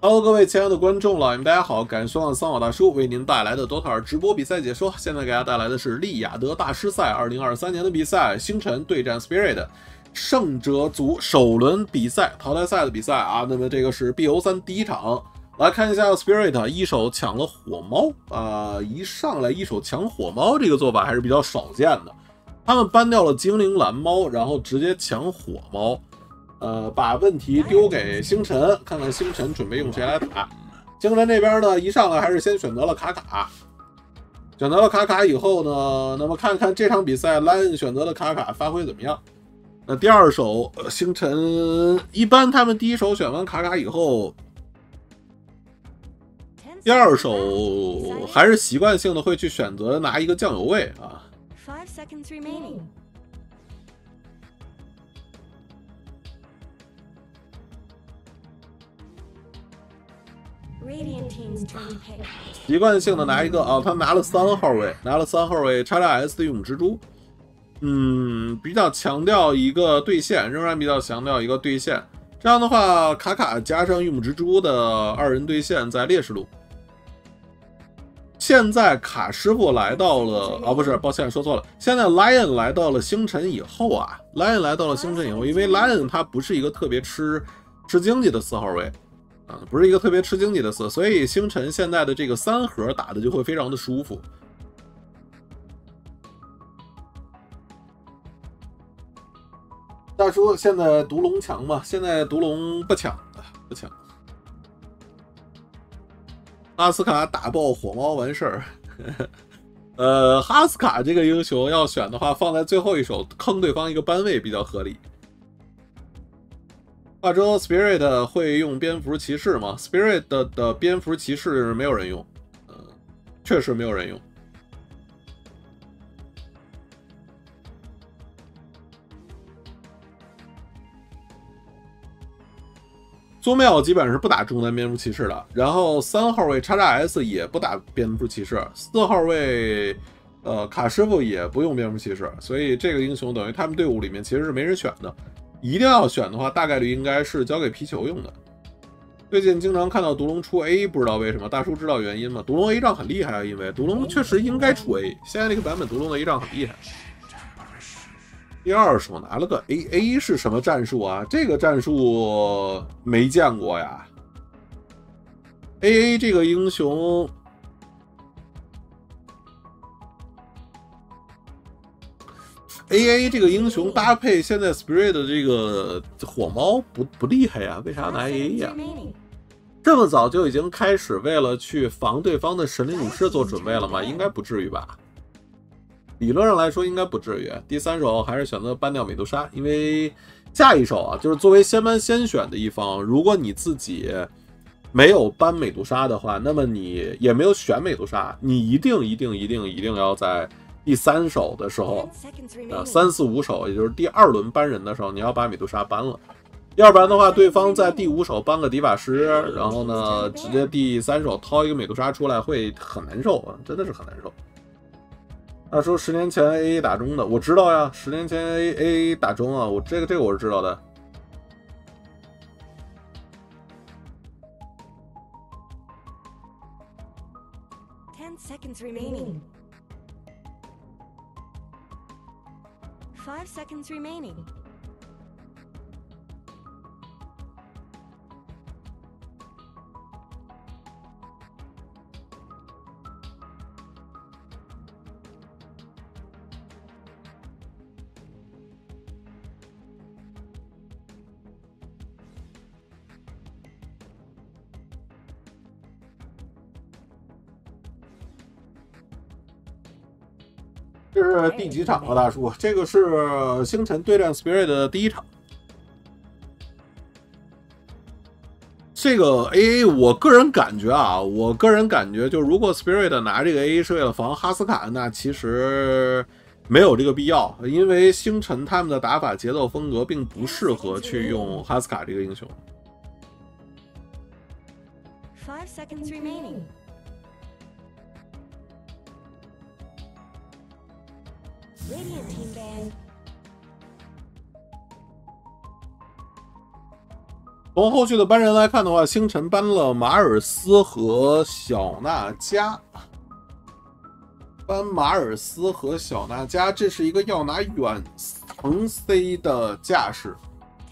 Hello，各位亲爱的观众老爷们，大家好！感谢收看三瓦大叔为您带来的 DOTA 直播比赛解说。现在给大家带来的是利雅得大师赛2023年的比赛，星辰对战 Spirit，胜者组首轮比赛淘汰赛的比赛啊。那么这个是 BO 三第一场，来看一下 Spirit 一手抢了火猫啊，一上来一手抢火猫这个做法还是比较少见的。他们搬掉了精灵蓝猫，然后直接抢火猫。呃，把问题丢给星辰，看看星辰准备用谁来打。星辰这边呢，一上来还是先选择了卡卡，选择了卡卡以后呢，那么看看这场比赛莱恩选择的卡卡发挥怎么样。那第二手，星辰一般他们第一手选完卡卡以后，第二手还是习惯性的会去选择拿一个酱油位啊。Five seconds remaining. 习惯性的拿一个啊，他拿了三号位，拿了三号位叉叉 S 的勇蜘蛛，嗯，比较强调一个对线，仍然比较强调一个对线。这样的话，卡卡加上玉母蜘蛛的二人对线在劣势路。现在卡师傅来到了啊，不是，抱歉说错了。现在 Lion 来到了星辰以后啊，Lion 来到了星辰以后，因为 Lion 他不是一个特别吃吃经济的四号位。啊，不是一个特别吃经济的色，所以星辰现在的这个三核打的就会非常的舒服。大叔，现在毒龙强吗？现在毒龙不强不强。哈斯卡打爆火猫完事儿。呃，哈斯卡这个英雄要选的话，放在最后一手坑对方一个班位比较合理。话说 Spirit 会用蝙蝠骑士吗？Spirit 的蝙蝠骑士没有人用，确实没有人用。宗庙基本是不打中单蝙蝠骑士的，然后三号位叉叉 S 也不打蝙蝠骑士，四号位呃卡师傅也不用蝙蝠骑士，所以这个英雄等于他们队伍里面其实是没人选的。一定要选的话，大概率应该是交给皮球用的。最近经常看到毒龙出 A，不知道为什么。大叔知道原因吗？毒龙 A 仗很厉害啊，因为毒龙确实应该出 A。现在这个版本毒龙的 A 仗很厉害。第二手拿了个 AA 是什么战术啊？这个战术没见过呀。AA 这个英雄。A A 这个英雄搭配现在 Spirit 的这个火猫不不厉害呀？为啥拿 A A 呀？这么早就已经开始为了去防对方的神灵武士做准备了吗？应该不至于吧？理论上来说应该不至于。第三手还是选择搬掉美杜莎，因为下一手啊，就是作为先搬先选的一方，如果你自己没有搬美杜莎的话，那么你也没有选美杜莎，你一定一定一定一定要在。第三手的时候，呃，三四五手，也就是第二轮搬人的时候，你要把美杜莎搬了，要不然的话，对方在第五手搬个迪法师，然后呢，直接第三手掏一个美杜莎出来，会很难受啊，真的是很难受。他说十年前 A A 打中的，我知道呀，十年前 A A 打中啊，我这个这个我是知道的。Ten seconds remaining. Seconds remaining. 第几场了，大叔？这个是星辰对战 Spirit 的第一场。这个 AA，我个人感觉啊，我个人感觉，就如果 Spirit 拿这个 AA 是为了防哈斯卡，那其实没有这个必要，因为星辰他们的打法节奏风格并不适合去用哈斯卡这个英雄。Five seconds remaining. 从后续的搬人来看的话，星辰搬了马尔斯和小娜迦，搬马尔斯和小娜迦，这是一个要拿远程 C 的架势。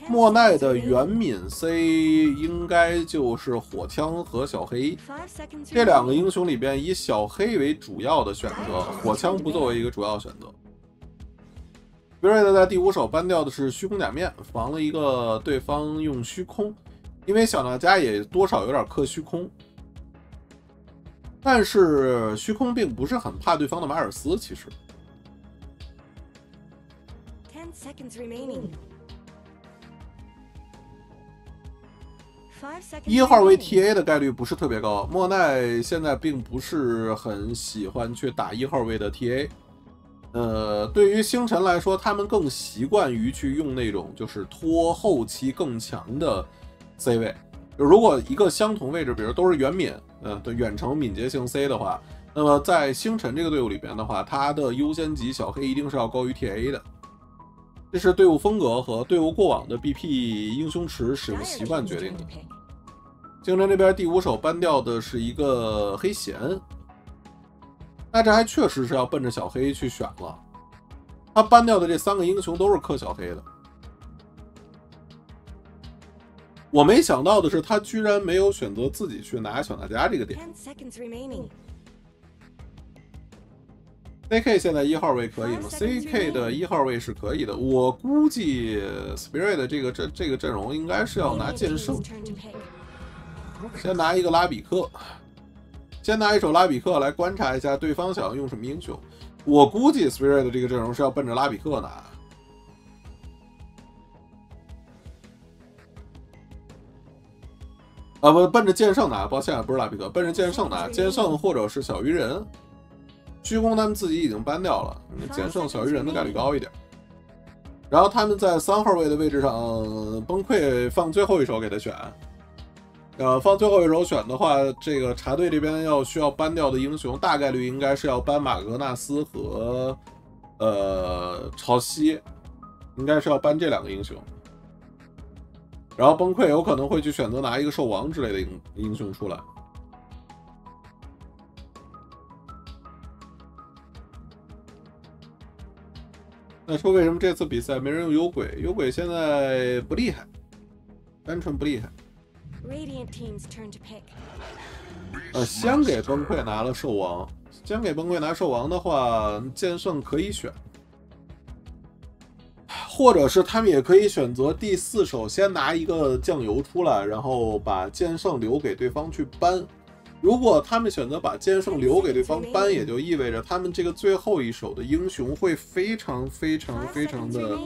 莫奈的远敏 C 应该就是火枪和小黑，这两个英雄里边以小黑为主要的选择，火枪不作为一个主要选择。B 瑞 r 在第五手搬掉的是虚空假面，防了一个对方用虚空，因为小娜迦也多少有点克虚空，但是虚空并不是很怕对方的马尔斯，其实。一号位 TA 的概率不是特别高，莫奈现在并不是很喜欢去打一号位的 TA。呃，对于星辰来说，他们更习惯于去用那种就是拖后期更强的 C 位。如果一个相同位置，比如都是远敏，呃，对远程敏捷性 C 的话，那么在星辰这个队伍里边的话，他的优先级小黑一定是要高于 TA 的。这是队伍风格和队伍过往的 BP 英雄池使用习惯决定的。星辰这边第五手搬掉的是一个黑弦，那这还确实是要奔着小黑去选了。他搬掉的这三个英雄都是克小黑的。我没想到的是，他居然没有选择自己去拿小娜迦这个点。CK 现在一号位可以吗？CK 的一号位是可以的。我估计 Spirit 这个这这个阵容应该是要拿剑圣。先拿一个拉比克，先拿一手拉比克来观察一下对方想要用什么英雄。我估计 Spirit 的这个阵容是要奔着拉比克拿，啊不，奔着剑圣拿。抱歉，不是拉比克，奔着剑圣拿。剑圣或者是小鱼人，虚空他们自己已经搬掉了，剑圣、小鱼人的概率高一点。然后他们在三号位的位置上崩溃，放最后一手给他选。呃，放最后一手选的话，这个茶队这边要需要搬掉的英雄，大概率应该是要搬马格纳斯和呃潮汐，应该是要搬这两个英雄。然后崩溃有可能会去选择拿一个兽王之类的英英雄出来。那说为什么这次比赛没人用幽鬼？幽鬼现在不厉害，单纯不厉害。呃，先给崩溃拿了兽王，先给崩溃拿兽王的话，剑圣可以选，或者是他们也可以选择第四手先拿一个酱油出来，然后把剑圣留给对方去搬。如果他们选择把剑圣留给对方搬，也就意味着他们这个最后一手的英雄会非常非常非常的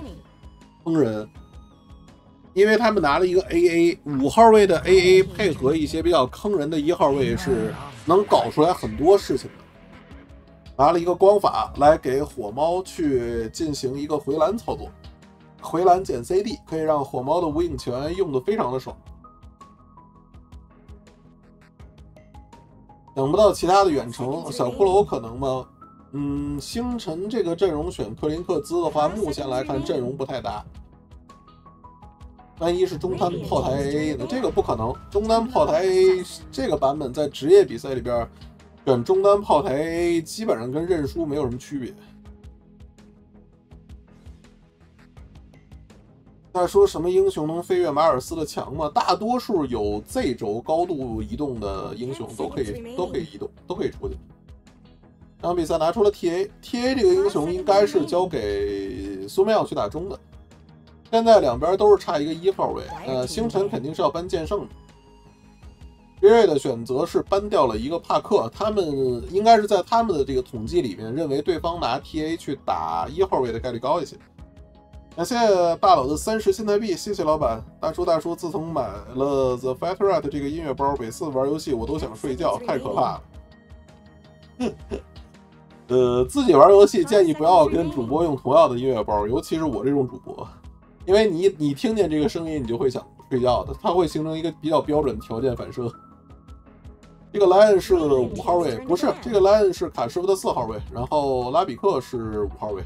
坑人。因为他们拿了一个 AA 五号位的 AA，配合一些比较坑人的一号位，是能搞出来很多事情的。拿了一个光法来给火猫去进行一个回蓝操作，回蓝减 CD，可以让火猫的无影拳用的非常的爽。等不到其他的远程小骷髅可能吗？嗯，星辰这个阵容选克林克兹的话，目前来看阵容不太搭。万一是中单炮台 A，那这个不可能。中单炮台 A A 这个版本在职业比赛里边选中单炮台 A A 基本上跟认输没有什么区别。那说什么英雄能飞跃马尔斯的墙吗？大多数有 Z 轴高度移动的英雄都可以都可以移动，都可以出去。这场比赛拿出了 TA，TA 这个英雄应该是交给苏梅奥去打中的。现在两边都是差一个一号位，呃，星辰肯定是要搬剑圣的。瑞瑞的选择是搬掉了一个帕克，他们应该是在他们的这个统计里面认为对方拿 TA 去打一号位的概率高一些。感谢大佬的三十新台币，谢谢老板。大叔大叔，自从买了 The Fight Rat 这个音乐包，每次玩游戏我都想睡觉，太可怕了。呃，自己玩游戏建议不要跟主播用同样的音乐包，尤其是我这种主播。因为你你听见这个声音，你就会想睡觉的，它会形成一个比较标准的条件反射。这个莱恩是五号位，不是这个莱恩是卡师傅的四号位，然后拉比克是五号位。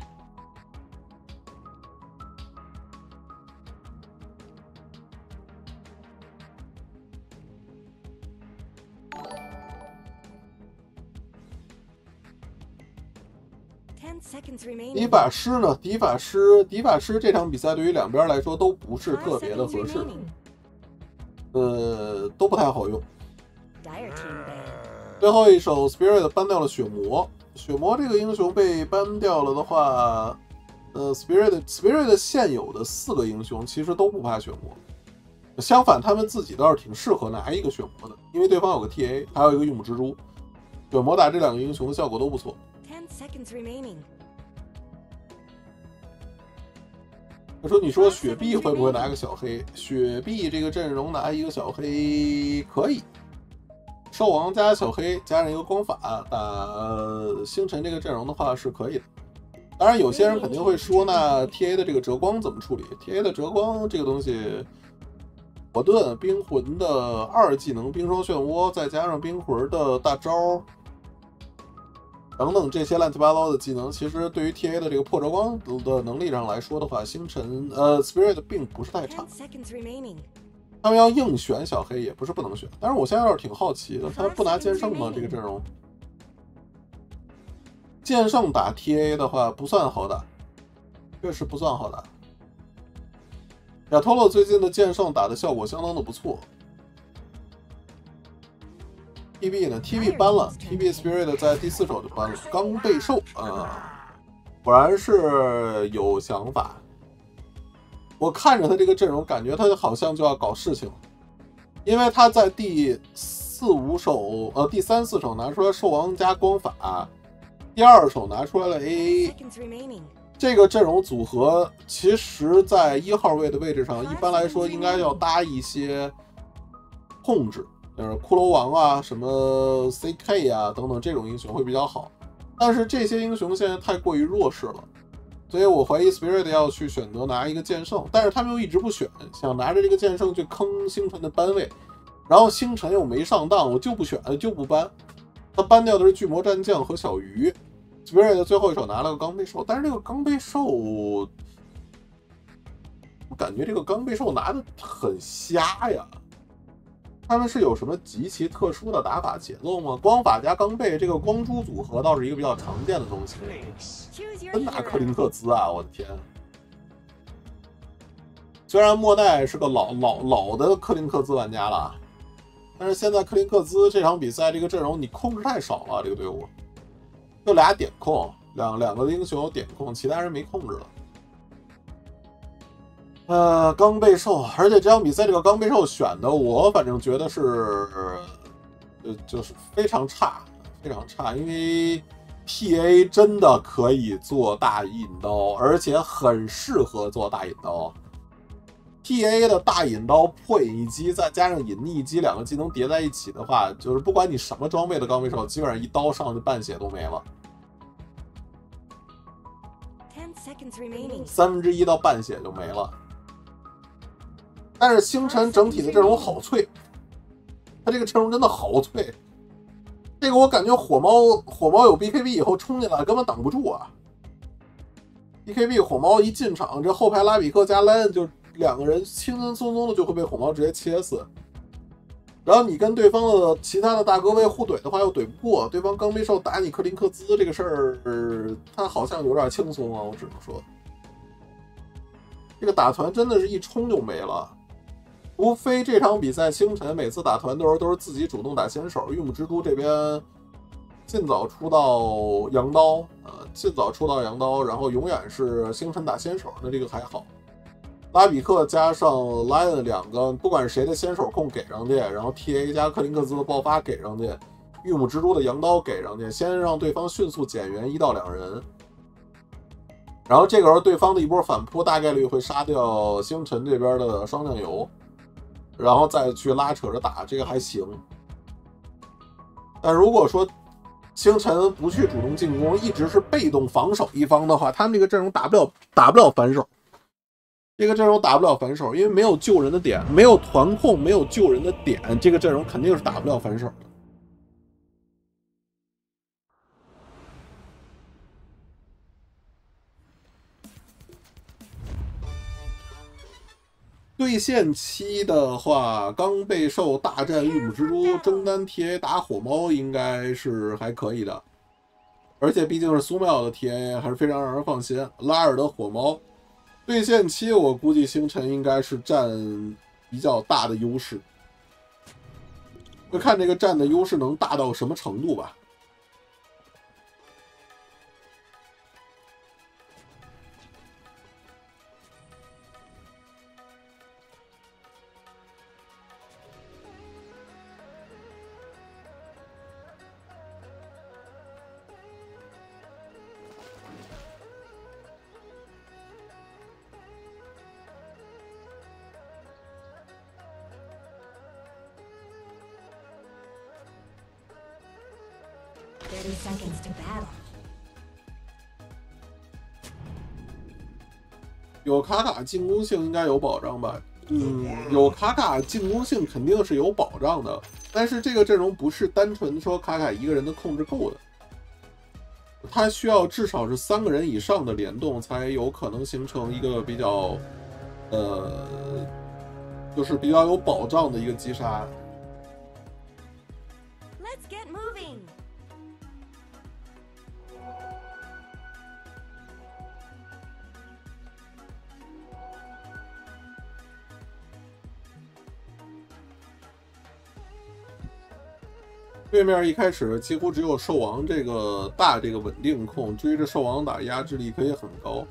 迪法师呢？迪法师，迪法师这场比赛对于两边来说都不是特别的合适，呃，都不太好用。最后一手 Spirit 搬掉了血魔，血魔这个英雄被搬掉了的话，呃，Spirit Spirit 现有的四个英雄其实都不怕血魔，相反，他们自己倒是挺适合拿一个血魔的，因为对方有个 TA，还有一个玉木蜘蛛，血魔打这两个英雄的效果都不错。他说：“你说雪碧会不会拿个小黑？雪碧这个阵容拿一个小黑可以。”兽王加小黑加上一个光法打星辰这个阵容的话是可以的。当然，有些人肯定会说，那 T A 的这个折光怎么处理？T A 的折光这个东西，火盾冰魂的二技能冰霜漩涡，再加上冰魂的大招等等这些乱七八糟的技能，其实对于 T A 的这个破折光的能力上来说的话，星辰呃 Spirit 并不是太差。他们要硬选小黑也不是不能选，但是我现在倒是挺好奇的，他不拿剑圣吗？这个阵容，剑圣打 TA 的话不算好打，确实不算好打。亚托洛最近的剑圣打的效果相当的不错。TB 呢？TB 搬了，TB Spirit 在第四手就搬了，刚被兽啊，果然是有想法。我看着他这个阵容，感觉他好像就要搞事情，因为他在第四五手，呃，第三四手拿出来兽王加光法，第二手拿出来了 AA，这个阵容组合，其实在一号位的位置上，一般来说应该要搭一些控制，就是骷髅王啊，什么 CK 啊等等这种英雄会比较好，但是这些英雄现在太过于弱势了。所以我怀疑 Spirit 要去选择拿一个剑圣，但是他们又一直不选，想拿着这个剑圣去坑星辰的班位，然后星辰又没上当，我就不选，就不搬。他搬掉的是巨魔战将和小鱼，Spirit 最后一手拿了个钢背兽，但是这个钢背兽，我感觉这个钢背兽拿的很瞎呀。他们是有什么极其特殊的打法节奏吗？光法加钢背这个光珠组合倒是一个比较常见的东西。真拿克林克兹啊！我的天！虽然莫奈是个老老老的克林克兹玩家了，但是现在克林克兹这场比赛这个阵容你控制太少了，这个队伍就俩点控，两两个英雄有点控，其他人没控制了。呃，钢背兽，而且这场比赛这个钢背兽选的，我反正觉得是，呃，就是非常差，非常差。因为 PA 真的可以做大引刀，而且很适合做大引刀。T A 的大引刀破隐击再加上隐匿击两个技能叠在一起的话，就是不管你什么装备的钢背兽，基本上一刀上去半血都没了，三分之一到半血就没了。但是星辰整体的阵容好脆，他这个阵容真的好脆。这个我感觉火猫火猫有 BKB 以后冲进来根本挡不住啊！BKB 火猫一进场，这后排拉比克加莱恩就两个人轻轻松松的就会被火猫直接切死。然后你跟对方的其他的大哥位互怼的话又怼不过，对方钢背兽打你克林克兹这个事儿，他好像有点轻松啊，我只能说，这个打团真的是一冲就没了。无非这场比赛，星辰每次打团的时候都是自己主动打先手。玉木之都这边尽早出到羊刀，呃，尽早出到羊刀，然后永远是星辰打先手，那这个还好。拉比克加上莱恩两个，不管谁的先手控给上去，然后 T A 加克林克斯的爆发给上去，玉木蜘蛛的羊刀给上去，先让对方迅速减员一到两人，然后这个时候对方的一波反扑大概率会杀掉星辰这边的双酱油。然后再去拉扯着打，这个还行。但如果说星辰不去主动进攻，一直是被动防守一方的话，他们这个阵容打不了，打不了反手。这个阵容打不了反手，因为没有救人的点，没有团控，没有救人的点，这个阵容肯定是打不了反手的。对线期的话，刚被兽大战玉母蜘蛛，中单 TA 打火猫应该是还可以的。而且毕竟是苏妙的 TA，还是非常让人放心。拉尔的火猫对线期，我估计星辰应该是占比较大的优势，就看这个占的优势能大到什么程度吧。有卡卡进攻性应该有保障吧？嗯，有卡卡进攻性肯定是有保障的，但是这个阵容不是单纯说卡卡一个人的控制够的，他需要至少是三个人以上的联动才有可能形成一个比较，呃，就是比较有保障的一个击杀。对面一开始几乎只有兽王这个大这个稳定控，追着兽王打压制力可以很高。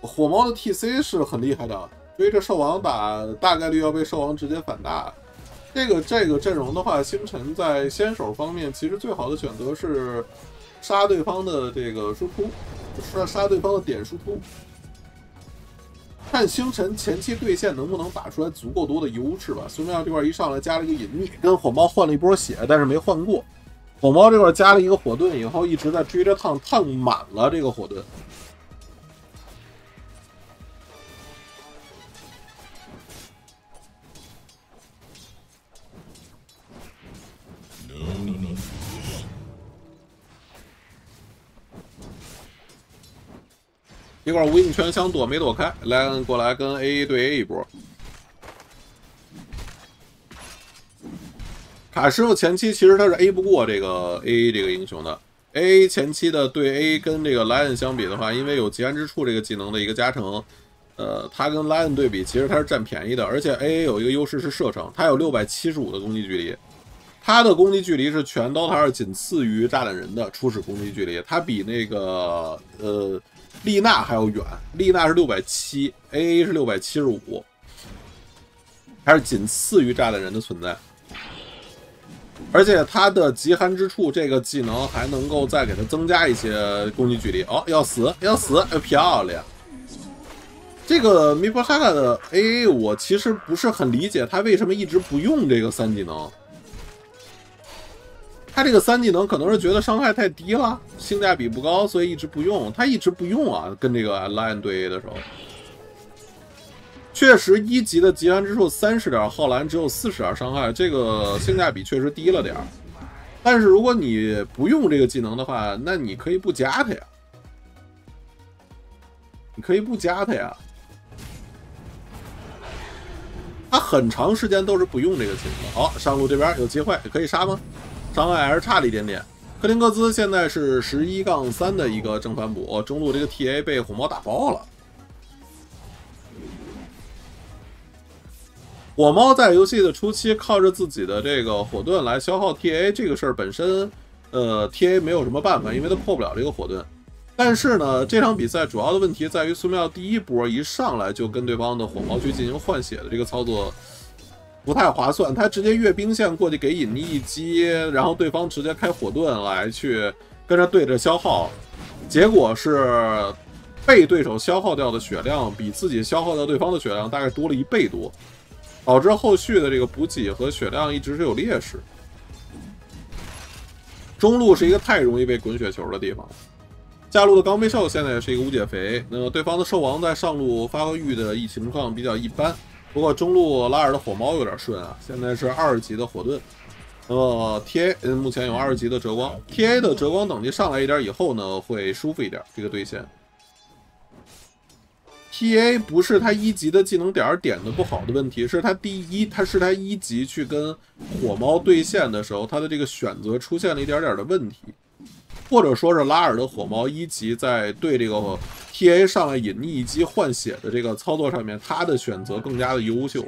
火猫的 TC 是很厉害的，追着兽王打大概率要被兽王直接反大。这个这个阵容的话，星辰在先手方面其实最好的选择是杀对方的这个输出，杀杀对方的点输出。看星辰前期对线能不能打出来足够多的优势吧。孙妙这块一上来加了一个隐匿，跟火猫换了一波血，但是没换过。火猫这块加了一个火盾以后，一直在追着烫，烫满了这个火盾。一块无影拳想躲没躲开，莱恩过来跟 A 对 A 一波。卡师傅前期其实他是 A 不过这个 A 这个英雄的，A A 前期的对 A 跟这个莱恩相比的话，因为有极寒之处这个技能的一个加成，呃，他跟莱恩对比其实他是占便宜的，而且 A A 有一个优势是射程，他有六百七十五的攻击距离，他的攻击距离是全刀塔二仅次于炸弹人的初始攻击距离，他比那个呃。丽娜还要远，丽娜是六百七，A A 是六百七十五，还是仅次于炸弹人的存在。而且他的极寒之处这个技能还能够再给他增加一些攻击距离。哦，要死要死，漂亮！这个米波哈卡的 A A 我其实不是很理解他为什么一直不用这个三技能。他这个三技能可能是觉得伤害太低了，性价比不高，所以一直不用。他一直不用啊，跟这个 Lion 对 A 的时候，确实一级的极寒之术三十点，浩蓝只有四十点伤害，这个性价比确实低了点。但是如果你不用这个技能的话，那你可以不加他呀，你可以不加他呀。他很长时间都是不用这个技能的。好，上路这边有机会可以杀吗？伤害还是差了一点点。克林格兹现在是十一杠三的一个正反补，中路这个 TA 被火猫打爆了。火猫在游戏的初期靠着自己的这个火盾来消耗 TA，这个事儿本身，呃，TA 没有什么办法，因为他破不了这个火盾。但是呢，这场比赛主要的问题在于苏妙第一波一上来就跟对方的火猫去进行换血的这个操作。不太划算，他直接越兵线过去给隐匿一击，然后对方直接开火盾来去跟着对着消耗，结果是被对手消耗掉的血量比自己消耗掉对方的血量大概多了一倍多，导致后续的这个补给和血量一直是有劣势。中路是一个太容易被滚雪球的地方，下路的钢背兽现在也是一个无解肥，那么对方的兽王在上路发挥域的一情况比较一般。不过中路拉尔的火猫有点顺啊，现在是二级的火盾。那么 TA 嗯目前有二级的折光，TA 的折光等级上来一点以后呢，会舒服一点这个对线。TA 不是他一级的技能点点的不好的问题，是他第一，他是他一级去跟火猫对线的时候，他的这个选择出现了一点点的问题。或者说是拉尔的火猫一级在对这个 TA 上来隐匿一击换血的这个操作上面，他的选择更加的优秀。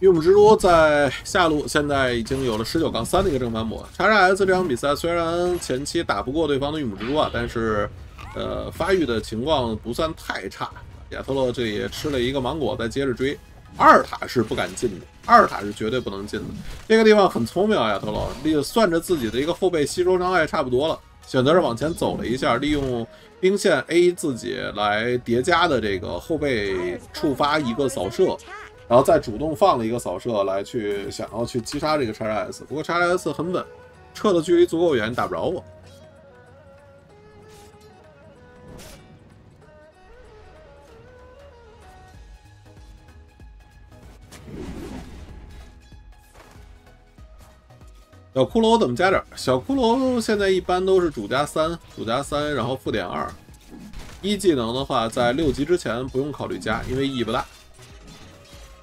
玉母蜘蛛在下路现在已经有了十九杠三的一个正反补。叉叉 S 这场比赛虽然前期打不过对方的玉母蜘蛛啊，但是呃发育的情况不算太差。亚特洛这也吃了一个芒果，再接着追。二塔是不敢进的，二塔是绝对不能进的。这个地方很聪明啊，亚特洛利算着自己的一个后背吸收伤害差不多了，选择是往前走了一下，利用兵线 A 自己来叠加的这个后背触发一个扫射。然后再主动放了一个扫射来去想要去击杀这个叉叉 S，不过叉叉 S 很稳，撤的距离足够远，打不着我。小骷髅怎么加点？小骷髅现在一般都是主加三，主加三，然后负点二。一技能的话，在六级之前不用考虑加，因为意义不大。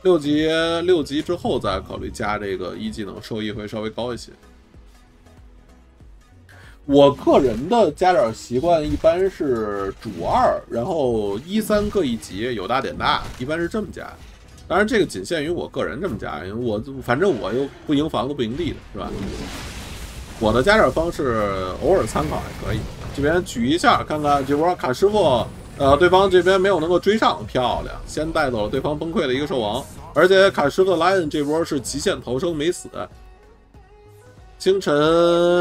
六级六级之后再考虑加这个一技能，收益会稍微高一些。我个人的加点习惯一般是主二，然后一三各一级，有大点大，一般是这么加。当然这个仅限于我个人这么加，因为我反正我又不赢房子不赢地的是吧？我的加点方式偶尔参考还可以。这边举一下看看这波卡师傅。呃，对方这边没有能够追上，漂亮，先带走了对方崩溃的一个兽王，而且卡师傅的莱恩这波是极限逃生没死。清晨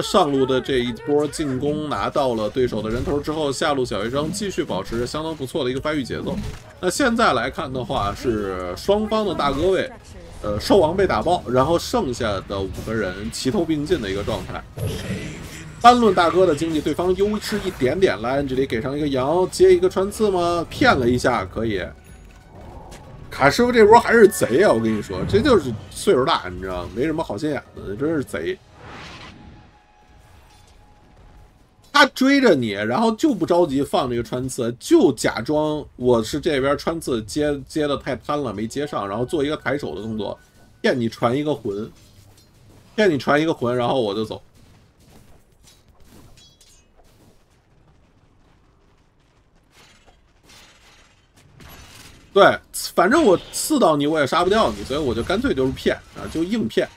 上路的这一波进攻拿到了对手的人头之后，下路小学生继续保持着相当不错的一个发育节奏。那现在来看的话，是双方的大哥位，呃，兽王被打爆，然后剩下的五个人齐头并进的一个状态。单论大哥的经济，对方优势一点点。莱恩这里给上一个羊，接一个穿刺吗？骗了一下，可以。卡师傅这波还是贼啊！我跟你说，这就是岁数大，你知道吗？没什么好心眼子，真是贼。他追着你，然后就不着急放这个穿刺，就假装我是这边穿刺接接的太贪了，没接上，然后做一个抬手的动作，骗你传一个魂，骗你传一个魂，然后我就走。对，反正我刺到你，我也杀不掉你，所以我就干脆就是骗啊，就硬骗。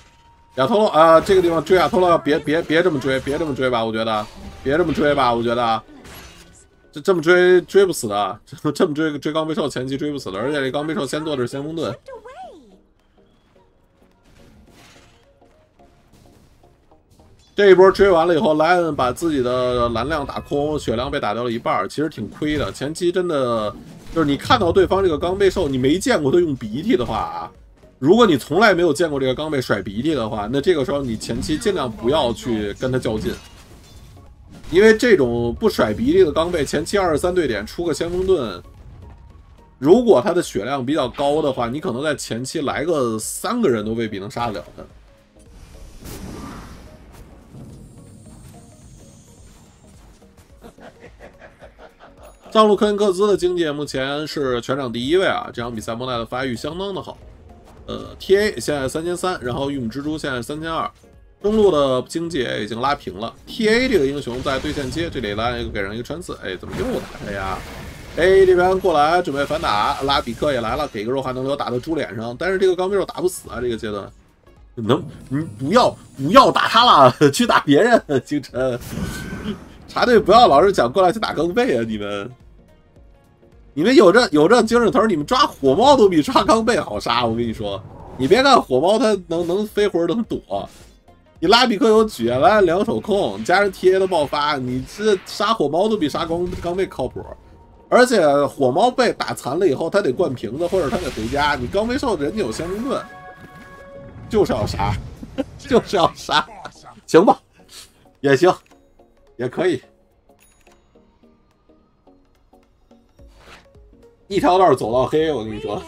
亚托洛啊，这个地方追亚托洛，别别别这么追，别这么追吧，我觉得，别这么追吧，我觉得，这这么追追不死的，这么追追钢背兽前期追不死的，而且这钢背兽先做的是先锋盾。这一波追完了以后，莱恩把自己的蓝量打空，血量被打掉了一半，其实挺亏的。前期真的。就是你看到对方这个钢背兽，你没见过他用鼻涕的话啊，如果你从来没有见过这个钢背甩鼻涕的话，那这个时候你前期尽量不要去跟他较劲，因为这种不甩鼻涕的钢背，前期二十三对点出个先锋盾，如果他的血量比较高的话，你可能在前期来个三个人都未必能杀得了他。上路科恩克斯的经济目前是全场第一位啊！这场比赛莫奈的发育相当的好。呃，TA 现在三千三，然后玉木蜘蛛现在三千二，中路的经济已经拉平了。TA 这个英雄在对线接，这里拉一个给上一个穿刺，哎，怎么又打他呀？A 这边过来准备反打，拉比克也来了，给个弱化能流打到猪脸上，但是这个钢背肉打不死啊！这个阶段能，你不要不要打他了，去打别人。清晨，茶队不要老是讲过来去打钢背啊，你们。你们有这有这精神头，你们抓火猫都比抓钢背好杀。我跟你说，你别看火猫它能能飞魂能躲，你拉比克有举来两手控，加上 TA 的爆发，你这杀火猫都比杀钢钢背靠谱。而且火猫被打残了以后，它得灌瓶子或者它得回家。你钢背兽人家有先锋盾，就是要杀，就是要杀，行吧？也行，也可以。一条道走到黑，我跟你说。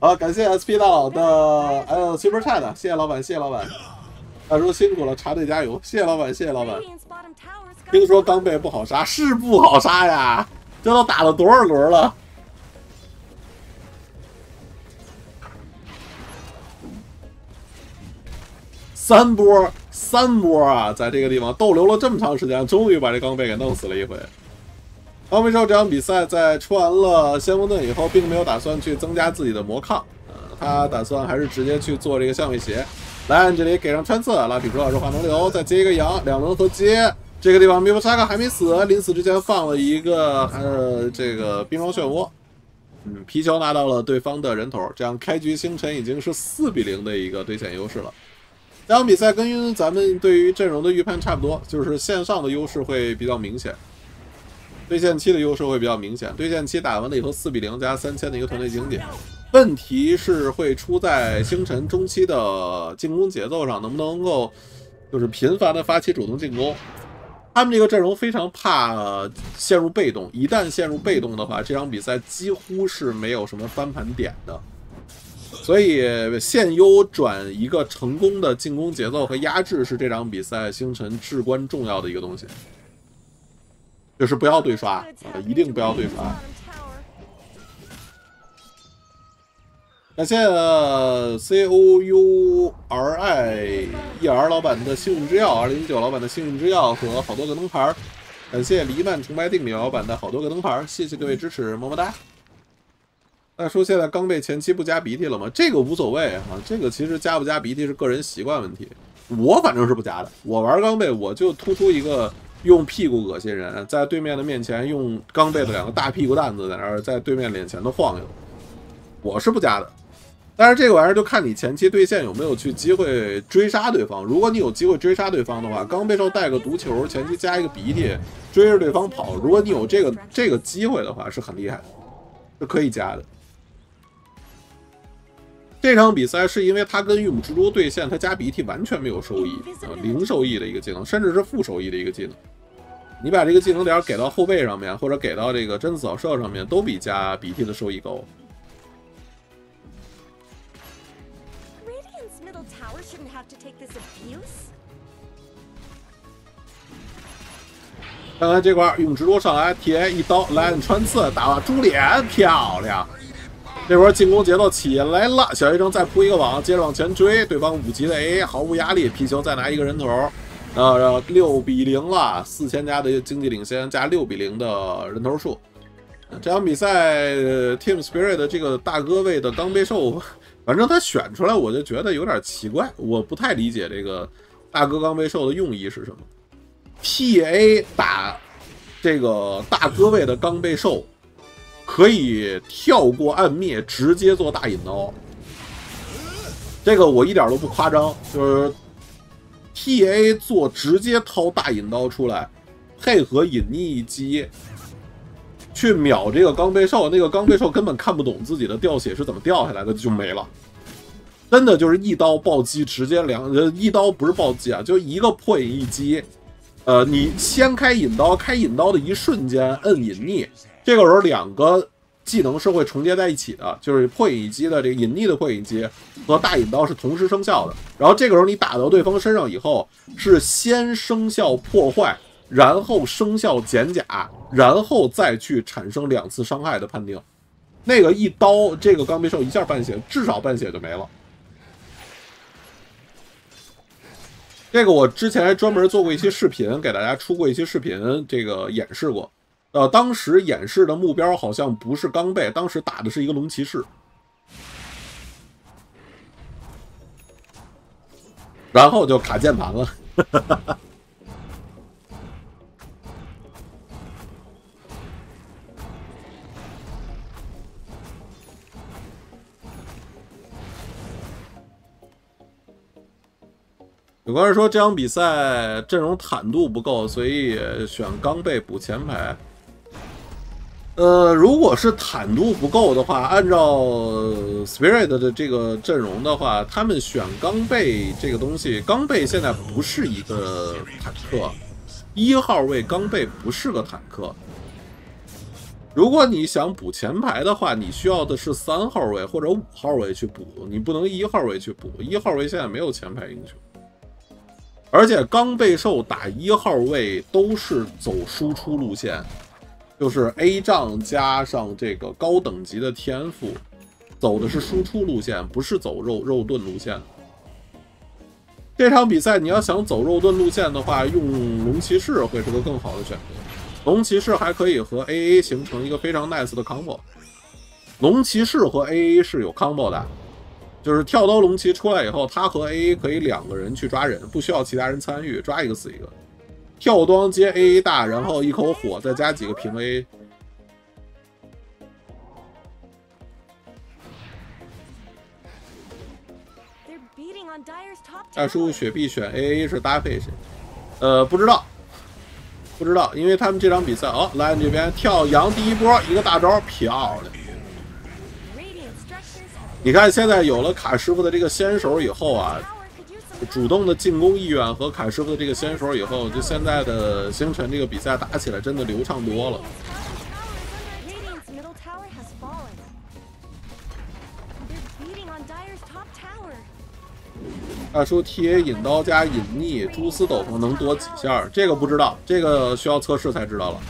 好，感谢 SP 大佬的呃 Super Chat，谢谢老板，谢谢老板。大叔辛苦了，茶队加油！谢谢老板，谢谢老板。听说钢背不好杀，是不好杀呀？这都打了多少轮了？三波，三波啊！在这个地方逗留了这么长时间，终于把这钢背给弄死了一回。刚贝兽这场比赛在出完了先锋盾以后，并没有打算去增加自己的魔抗，呃，他打算还是直接去做这个相位鞋。来，这里给上穿刺，拉皮主老师化能流，再接一个羊，两轮合接。这个地方米布沙克还没死，临死之前放了一个呃这个冰霜漩涡，嗯，皮球拿到了对方的人头，这样开局星辰已经是四比零的一个对线优势了。这场比赛跟咱们对于阵容的预判差不多，就是线上的优势会比较明显，对线期的优势会比较明显。对线期打完了以后，四比零加三千的一个团队经济，问题是会出在星辰中期的进攻节奏上，能不能够就是频繁的发起主动进攻。他们这个阵容非常怕陷入被动，一旦陷入被动的话，这场比赛几乎是没有什么翻盘点的。所以现优转一个成功的进攻节奏和压制是这场比赛星辰至关重要的一个东西，就是不要对刷，呃一定不要对刷。感谢呃 C O U R I E R 老板的幸运之钥，二零一九老板的幸运之钥和好多个灯牌儿。感谢黎曼崇拜定理老板的好多个灯牌儿，谢谢各位支持，么么哒。那说现在刚被前期不加鼻涕了吗？这个无所谓啊，这个其实加不加鼻涕是个人习惯问题。我反正是不加的，我玩钢背我就突出一个用屁股恶心人，在对面的面前用钢背的两个大屁股蛋子在那儿在对面脸前头晃悠，我是不加的。但是这个玩意儿就看你前期对线有没有去机会追杀对方。如果你有机会追杀对方的话，钢贝兽带个毒球，前期加一个鼻涕，追着对方跑。如果你有这个这个机会的话，是很厉害的，是可以加的。这场比赛是因为他跟玉母蜘蛛对线，他加鼻涕完全没有收益啊、零收益的一个技能，甚至是负收益的一个技能。你把这个技能点给到后背上面，或者给到这个贞子扫射上面，都比加鼻涕的收益高。Radiant's middle tower shouldn't have to take this abuse. 看看这块儿，用蜘蛛上来贴一刀，来穿刺打到猪脸，漂亮！这波进攻节奏起来了，小学生再铺一个网，接着往前追，对方五级的 A 毫无压力，皮球再拿一个人头，呃，六比零了，四千加的经济领先加六比零的人头数。这场比赛，Team Spirit 的这个大哥位的钢背兽，反正他选出来我就觉得有点奇怪，我不太理解这个大哥钢背兽的用意是什么。T A 打这个大哥位的钢背兽，可以跳过暗灭，直接做大引刀。这个我一点都不夸张，就是 T A 做直接掏大引刀出来，配合隐匿一击，去秒这个钢背兽。那个钢背兽根本看不懂自己的掉血是怎么掉下来的，就没了。真的就是一刀暴击，直接两呃一刀不是暴击啊，就一个破引一击。呃，你先开引刀，开引刀的一瞬间摁隐匿，这个时候两个技能是会重叠在一起的，就是破影一击的这个隐匿的破引击和大引刀是同时生效的。然后这个时候你打到对方身上以后，是先生效破坏，然后生效减甲，然后再去产生两次伤害的判定。那个一刀，这个钢臂兽一下半血，至少半血就没了。这个我之前还专门做过一期视频，给大家出过一期视频，这个演示过。呃，当时演示的目标好像不是钢背，当时打的是一个龙骑士，然后就卡键盘了。有观众说这场比赛阵容坦度不够，所以选钢背补前排。呃，如果是坦度不够的话，按照 Spirit 的这个阵容的话，他们选钢背这个东西，钢背现在不是一个坦克，一号位钢背不是个坦克。如果你想补前排的话，你需要的是三号位或者五号位去补，你不能一号位去补，一号位现在没有前排英雄。而且刚被兽打一号位都是走输出路线，就是 A 杖加上这个高等级的天赋，走的是输出路线，不是走肉肉盾路线。这场比赛你要想走肉盾路线的话，用龙骑士会是个更好的选择。龙骑士还可以和 AA 形成一个非常 nice 的 combo。龙骑士和 AA 是有 combo 的。就是跳刀龙骑出来以后，他和 A A 可以两个人去抓人，不需要其他人参与，抓一个死一个。跳端接 A A 大，然后一口火，再加几个平 A。大叔雪碧选 A A 是搭配谁？呃，不知道，不知道，因为他们这场比赛哦，来这边跳羊第一波一个大招，漂亮。你看，现在有了卡师傅的这个先手以后啊，主动的进攻意愿和卡师傅的这个先手以后，就现在的星辰这个比赛打起来真的流畅多了。大叔 T A 引刀加隐匿蛛丝斗篷能躲几下？这个不知道，这个需要测试才知道了。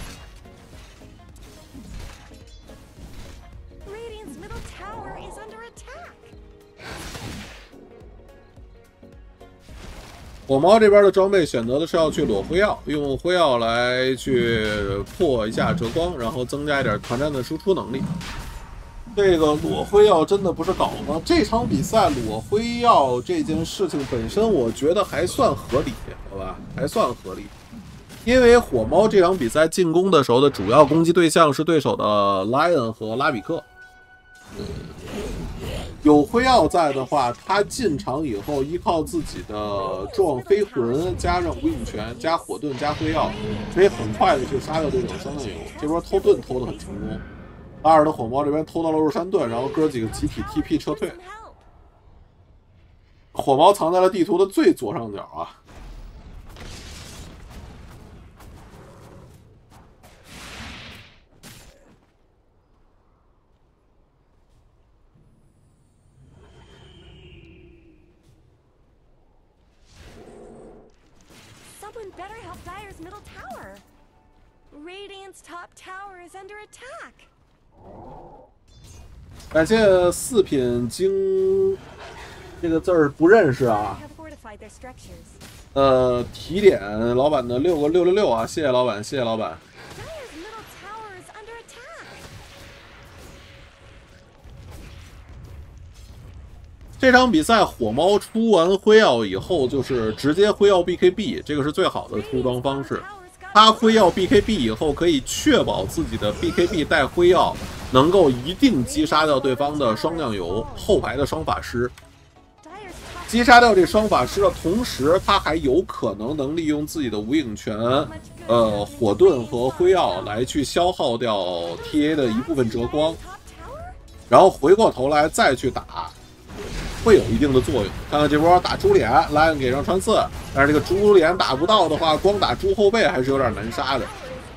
火猫这边的装备选择的是要去裸灰药，用灰药来去破一下折光，然后增加一点团战的输出能力。这个裸灰药真的不是搞吗？这场比赛裸灰药这件事情本身，我觉得还算合理，好吧，还算合理。因为火猫这场比赛进攻的时候的主要攻击对象是对手的 Lion 和拉比克。有辉耀在的话，他进场以后依靠自己的撞飞魂，加上无影拳，加火盾，加辉耀，可以很快的去杀掉对手三段友。这波偷盾偷的很成功，阿尔的火猫这边偷到了肉山盾，然后哥几个集体 TP 撤退。火猫藏在了地图的最左上角啊。感谢四品经，这个字儿不认识啊。呃，提点老板的六个六六六啊，谢谢老板，谢谢老板。这场比赛火猫出完辉耀以后，就是直接辉耀 BKB，这个是最好的出装方式。他辉耀 BKB 以后，可以确保自己的 BKB 带辉耀能够一定击杀掉对方的双酱油后排的双法师。击杀掉这双法师的同时，他还有可能能利用自己的无影拳、呃火盾和辉耀来去消耗掉 TA 的一部分折光，然后回过头来再去打。会有一定的作用。看看这波打猪脸，莱恩给上穿刺，但是这个猪脸打不到的话，光打猪后背还是有点难杀的。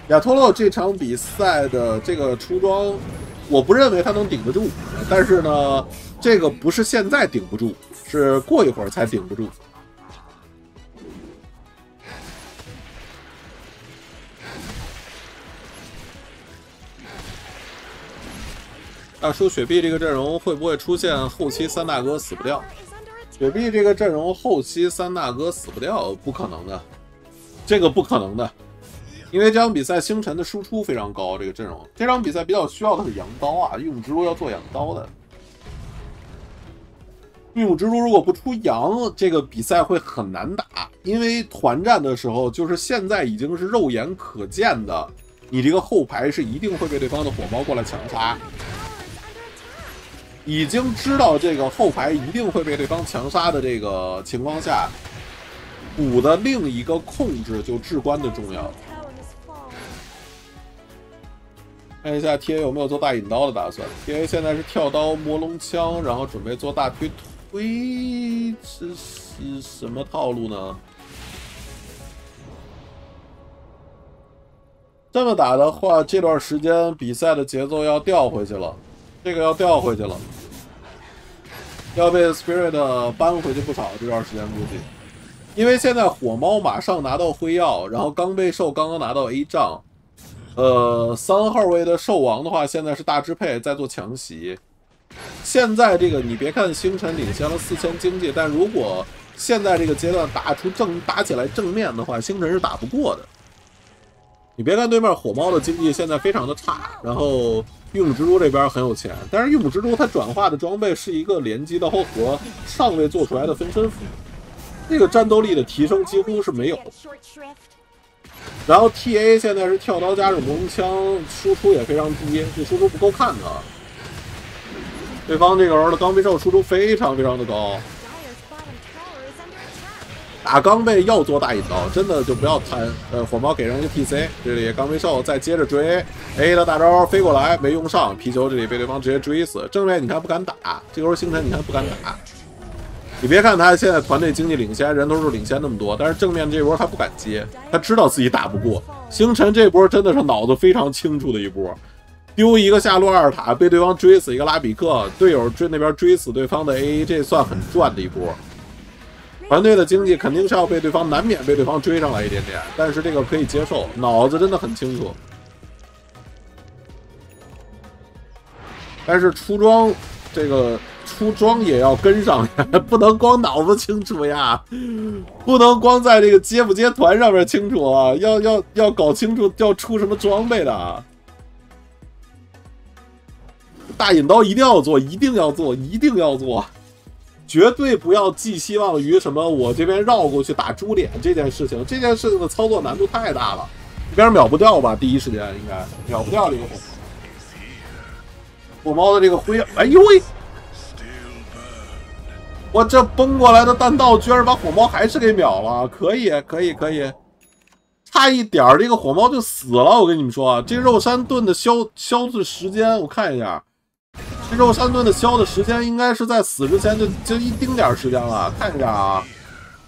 亚托洛这场比赛的这个出装，我不认为他能顶得住，但是呢，这个不是现在顶不住，是过一会儿才顶不住。啊，说雪碧这个阵容会不会出现后期三大哥死不掉？雪碧这个阵容后期三大哥死不掉，不可能的，这个不可能的，因为这场比赛星辰的输出非常高，这个阵容这场比赛比较需要的是羊刀啊，御用之路要做羊刀的，御用之路如果不出羊，这个比赛会很难打，因为团战的时候就是现在已经是肉眼可见的，你这个后排是一定会被对方的火猫过来强杀。已经知道这个后排一定会被对方强杀的这个情况下，补的另一个控制就至关的重要。看一下 T A 有没有做大引刀的打算？T A 现在是跳刀魔龙枪，然后准备做大推推，这是什么套路呢？这么打的话，这段时间比赛的节奏要调回去了，这个要调回去了。要被 Spirit 搬回去不少，这段时间估计，因为现在火猫马上拿到辉耀，然后刚被兽刚刚拿到 A 杖，呃，三号位的兽王的话，现在是大支配在做强袭。现在这个你别看星辰领先了四千经济，但如果现在这个阶段打出正打起来正面的话，星辰是打不过的。你别看对面火猫的经济现在非常的差，然后玉母蜘蛛这边很有钱，但是玉母蜘蛛它转化的装备是一个连击刀和尚未做出来的分身符，这个战斗力的提升几乎是没有。然后 T A 现在是跳刀加上魔枪，输出也非常低，这输出不够看的。对方这个时候的钢臂兽输出非常非常的高，打钢背要做大一刀，真的就不要贪。呃，火猫给上一个 T C，这里钢臂兽再接着追 A 的大招飞过来没用上，皮球这里被对方直接追死。正面你看不敢打，这个时候星辰你看不敢打。你别看他现在团队经济领先，人头数领先那么多，但是正面这波他不敢接，他知道自己打不过。星辰这波真的是脑子非常清楚的一波，丢一个下路二塔被对方追死一个拉比克，队友追那边追死对方的 A，这算很赚的一波。团队的经济肯定是要被对方难免被对方追上来一点点，但是这个可以接受，脑子真的很清楚。但是出装这个出装也要跟上呀，不能光脑子清楚呀，不能光在这个接不接团上面清楚啊，要要要搞清楚要出什么装备的啊。大引刀一定要做，一定要做，一定要做，绝对不要寄希望于什么我这边绕过去打猪脸这件事情，这件事情的操作难度太大了，这边秒不掉吧？第一时间应该秒不掉这个火火猫的这个灰，哎呦喂！我这崩过来的弹道居然把火猫还是给秒了，可以，可以，可以，差一点这个火猫就死了。我跟你们说啊，这肉山盾的消消的时间，我看一下，这肉山盾的消的时间应该是在死之前就就一丁点时间了。看一下啊，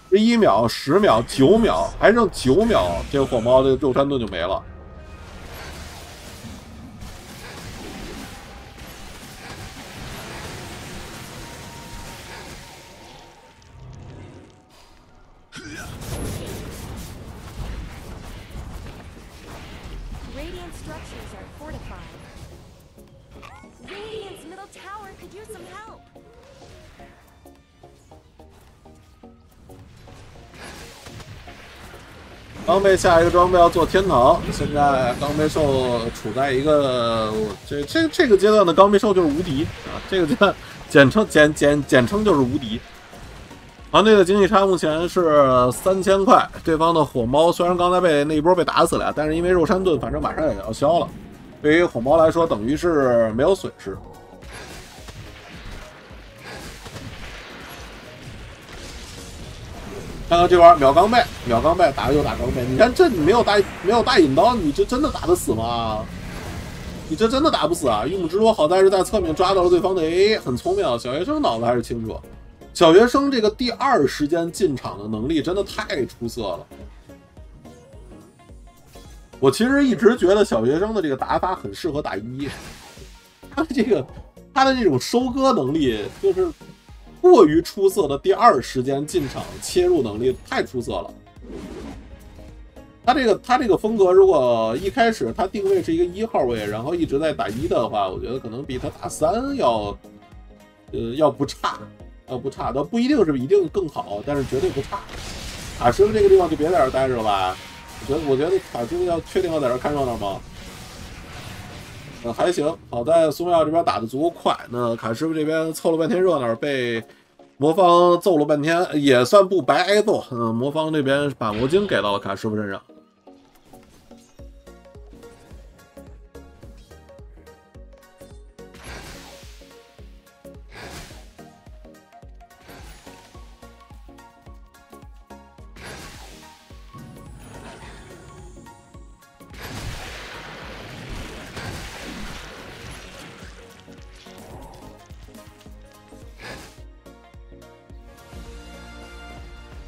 这一秒、十秒、九秒，还剩九秒，这个火猫这个肉山盾就没了。刚被下一个装备要做天堂，现在钢背兽处在一个这这这个阶段的钢背兽就是无敌啊，这个阶段简称简简简称就是无敌。团队的经济差目前是三千块，对方的火猫虽然刚才被那一波被打死了，但是因为肉山盾反正马上也要消了，对于火猫来说等于是没有损失。看看这玩意儿秒钢背，秒钢背，打就打钢背。你看这你没有大没有大引刀，你这真的打得死吗？你这真的打不死啊！玉木之蛛好在是在侧面抓到了对方的 A，很聪明啊。小学生脑子还是清楚。小学生这个第二时间进场的能力真的太出色了。我其实一直觉得小学生的这个打法很适合打一，他的这个他的这种收割能力就是过于出色的第二时间进场切入能力太出色了。他这个他这个风格，如果一开始他定位是一个一号位，然后一直在打一的话，我觉得可能比他打三要，呃，要不差，要不差，倒不一定是一定更好，但是绝对不差。卡师傅这个地方就别在这待着了吧？我觉得我觉得卡师要确定要在这看热闹吗？呃，还行，好在苏妙这边打的足够快，那卡师傅这边凑了半天热闹，被魔方揍了半天，也算不白挨揍。嗯，魔方这边把魔晶给到了卡师傅身上。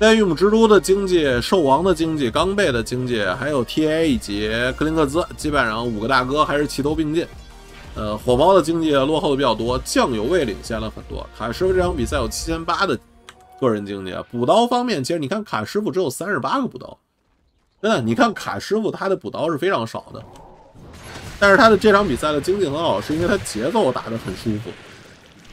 在玉木之都的经济、兽王的经济、钢贝的经济，还有 TA 以及克林克兹，基本上五个大哥还是齐头并进。呃，火猫的经济落后的比较多，酱油位领先了很多。卡师傅这场比赛有七千八的个人经济。补刀方面，其实你看卡师傅只有三十八个补刀，真的，你看卡师傅他的补刀是非常少的，但是他的这场比赛的经济很好，是因为他节奏打得很舒服。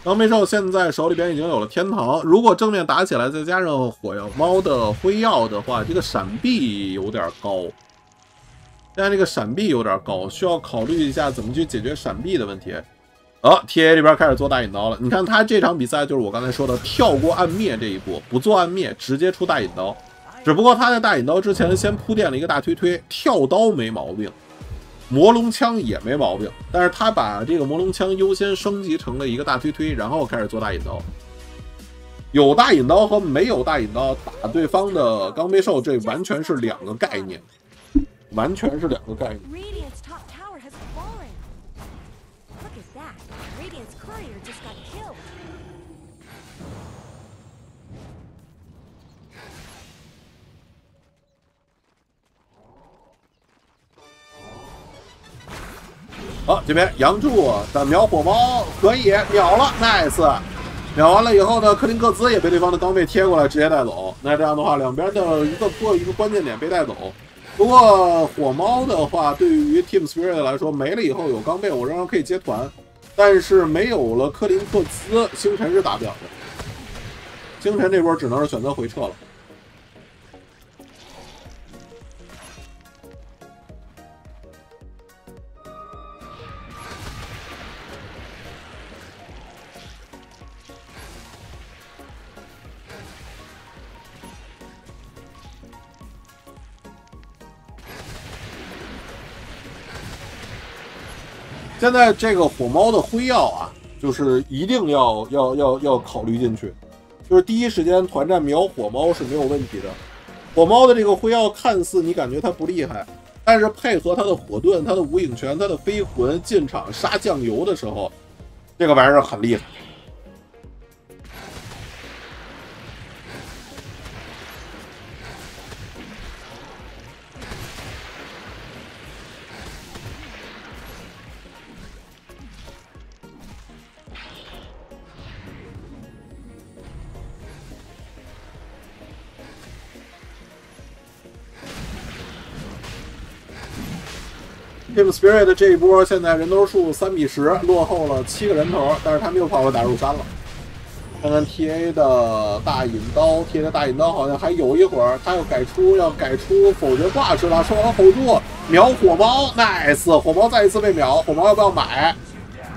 钢背兽现在手里边已经有了天堂，如果正面打起来，再加上火药猫的辉耀的话，这个闪避有点高。现在这个闪避有点高，需要考虑一下怎么去解决闪避的问题。好，T A 这边开始做大引刀了。你看他这场比赛就是我刚才说的，跳过暗灭这一步，不做暗灭，直接出大引刀。只不过他在大引刀之前先铺垫了一个大推推，跳刀没毛病。魔龙枪也没毛病，但是他把这个魔龙枪优先升级成了一个大推推，然后开始做大引刀。有大引刀和没有大引刀打对方的钢背兽，这完全是两个概念，完全是两个概念。好，这边杨柱的秒火猫可以秒了，nice。秒完了以后呢，克林克斯也被对方的钢背贴过来，直接带走。那这样的话，两边的一个过一个关键点被带走。不过火猫的话，对于 Team Spirit 来说，没了以后有钢背，我仍然可以接团。但是没有了克林克斯，星辰是打不了的。星辰这波只能是选择回撤了。现在这个火猫的辉耀啊，就是一定要要要要考虑进去，就是第一时间团战秒火猫是没有问题的。火猫的这个辉耀看似你感觉它不厉害，但是配合它的火盾、它的无影拳、它的飞魂进场杀酱油的时候，这个玩意儿很厉害。Team Spirit 这一波现在人头数三比十，落后了七个人头，但是他没有办法打入山了。看看 TA 的大引刀，TA 的大引刀好像还有一会儿，他要改出要改出否决挂式了，说完 hold 住，秒火猫，nice，火猫再一次被秒，火猫要不要买？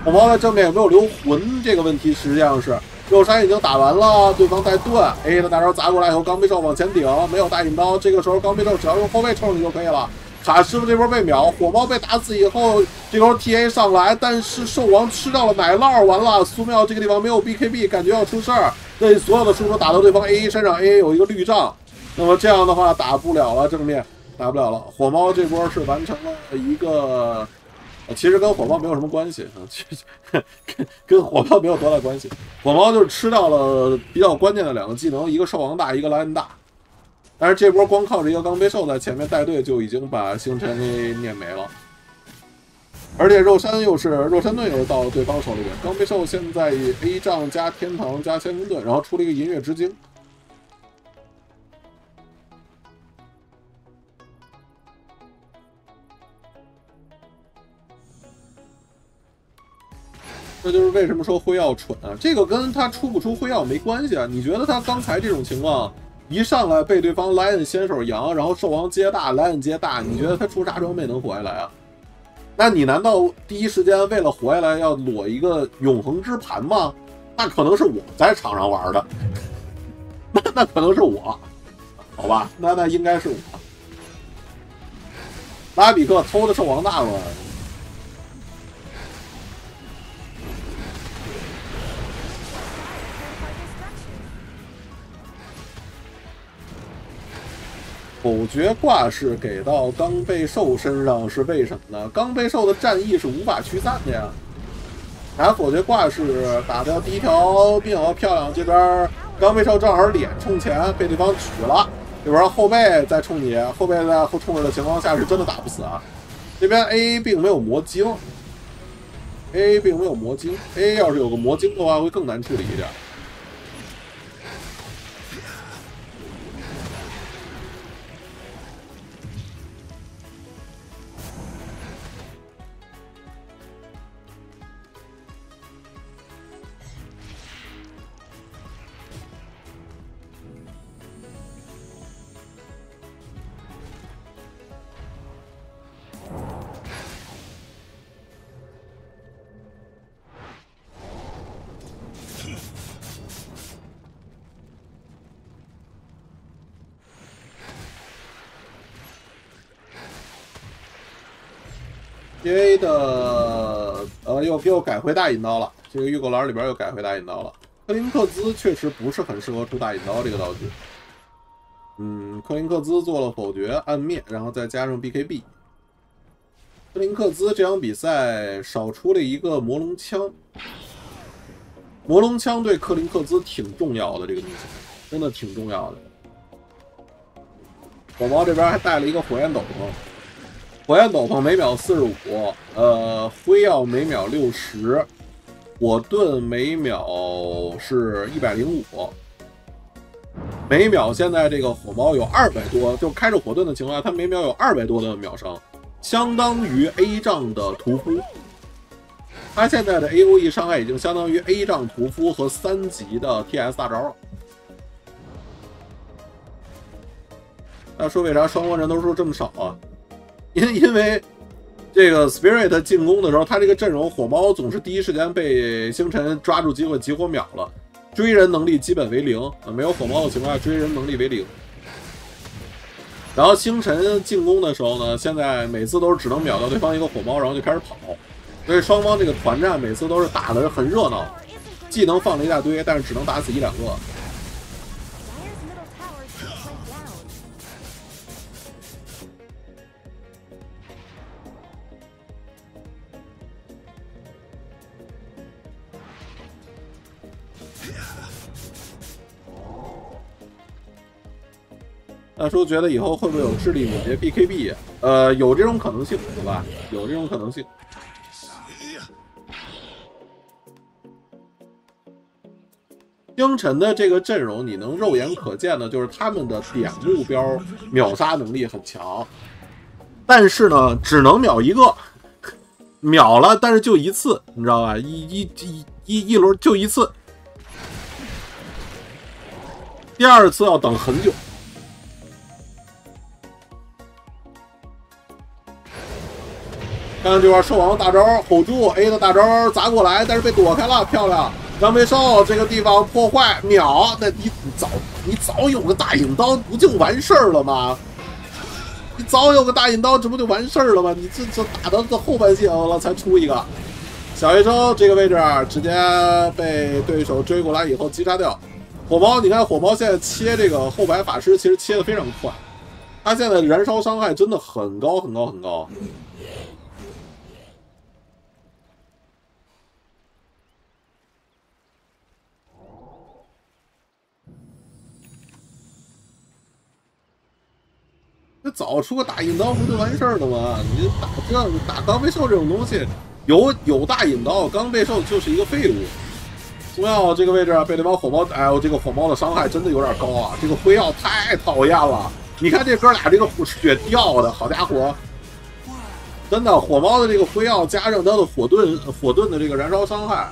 火猫在正面有没有留魂？这个问题实际上是肉山已经打完了，对方带盾，A 的大招砸过来以后，钢背兽往前顶，没有大引刀，这个时候钢背兽只要用后背冲你就可以了。卡师傅这波被秒，火猫被打死以后，这波 TA 上来，但是兽王吃到了奶酪，完了，苏妙这个地方没有 BKB，感觉要出事儿。这所有的输出打到对方 AA 身上，AA 有一个绿障，那么这样的话打不了了，正面打不了了。火猫这波是完成了一个，其实跟火猫没有什么关系啊，其实跟 跟火猫没有多大关系。火猫就是吃到了比较关键的两个技能，一个兽王大，一个莱恩大。但是这波光靠着一个钢背兽在前面带队，就已经把星辰给撵没了。而且肉山又是肉山盾，又是到了对方手里边。钢背兽现在以 A 杖加天堂加先锋盾，然后出了一个银月之精。这就是为什么说辉耀蠢啊！这个跟他出不出辉耀没关系啊！你觉得他刚才这种情况？一上来被对方莱恩先手扬，然后兽王接大，莱恩接大，你觉得他出啥装备能活下来啊？那你难道第一时间为了活下来要裸一个永恒之盘吗？那可能是我在场上玩的，那那可能是我，好吧？那那应该是我。拉比克偷的兽王大吗？否决挂饰给到钢背兽身上是为什么呢？钢背兽的战役是无法驱散的呀。打否决挂饰打掉第一条命，漂亮！这边钢背兽正好脸冲前被对方取了，这边后背再冲你，后背在后冲着的情况下是真的打不死啊。这边 A 并没有魔晶，A 并没有魔晶，A 要是有个魔晶的话会更难处理一点。，P A 的呃又又改回大引刀了，这个预购栏里边又改回大引刀了。克林克兹确实不是很适合出大引刀这个道具。嗯，克林克兹做了否决暗灭，然后再加上 B K B。克林克兹这场比赛少出了一个魔龙枪，魔龙枪对克林克兹挺重要的，这个东西真的挺重要的。宝宝这边还带了一个火焰斗篷，火焰斗篷每秒四十五，呃，辉耀每秒六十，火盾每秒是一百零五，每秒现在这个火猫有二百多，就开着火盾的情况下，它每秒有二百多的秒伤，相当于 A 杖的屠夫。他现在的 A O E 伤害已经相当于 A 杖屠夫和三级的 T S 大招了。那说为啥双方人头数这么少啊？因因为这个 Spirit 进攻的时候，他这个阵容火猫总是第一时间被星辰抓住机会集火秒了，追人能力基本为零啊，没有火猫的情况下，追人能力为零。然后星辰进攻的时候呢，现在每次都是只能秒掉对方一个火猫，然后就开始跑，所以双方这个团战每次都是打的很热闹，技能放了一大堆，但是只能打死一两个。大叔觉得以后会不会有智力敏捷 BKB？呃，有这种可能性，对吧？有这种可能性。星辰的这个阵容，你能肉眼可见的就是他们的点目标秒杀能力很强，但是呢，只能秒一个，秒了，但是就一次，你知道吧？一一一一一轮就一次，第二次要等很久。看这块兽王大招 hold 住 A 的大招砸过来，但是被躲开了，漂亮！张飞兽这个地方破坏秒，那你早你早有个大影刀不就完事儿了吗？你早有个大影刀，这不就完事儿了吗？你这这打到这后半线了才出一个小学生，这个位置直接被对手追过来以后击杀掉。火猫，你看火猫现在切这个后排法师，其实切的非常快，他现在燃烧伤害真的很高很高很高。早出个大引刀不就完事儿了吗？你打这打钢背兽这种东西，有有大引刀，钢背兽就是一个废物。重要这个位置被对方火猫，哎呦，这个火猫的伤害真的有点高啊！这个辉耀太讨厌了，你看这哥俩这个血掉的好家伙，真的火猫的这个辉耀加上它的火盾，火盾的这个燃烧伤害，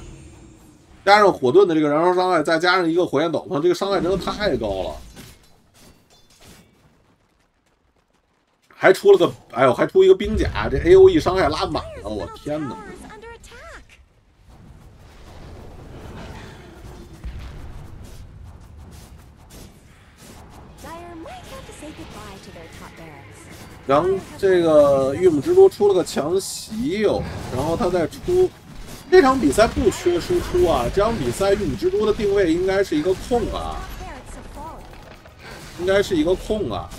加上火盾的这个燃烧伤害，再加上一个火焰斗篷，这个伤害真的太高了。还出了个，哎呦，还出一个冰甲，这 A O E 伤害拉满了，我天哪！然后这个玉木蜘蛛出了个强袭哟，然后他再出，这场比赛不缺输出啊，这场比赛玉木蜘蛛的定位应该是一个控啊，应该是一个控啊。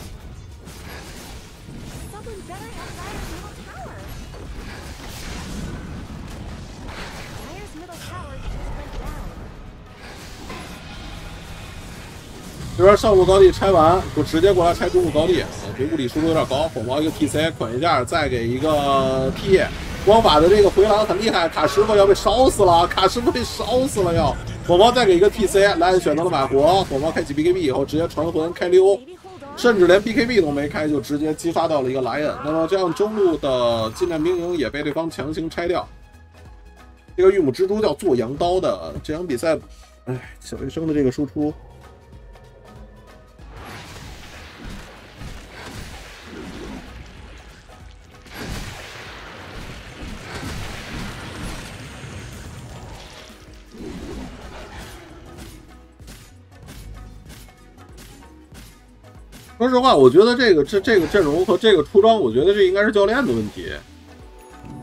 这边上路高地拆完，就直接过来拆中路高地。这物理输出有点高，火猫一个 T C 捆一下，再给一个 T。光法的这个回廊很厉害，卡师傅要被烧死了，卡师傅被烧死了要。火猫再给一个 T C，莱恩选择了马活，火猫开启 B K B 以后直接传魂开溜，甚至连 B K B 都没开就直接击杀到了一个莱恩。那么这样中路的近战兵营也被对方强行拆掉。这个玉母蜘蛛叫做羊刀的这场比赛，哎，小学生的这个输出。说实话，我觉得这个这这个阵容和这个出装，我觉得这应该是教练的问题。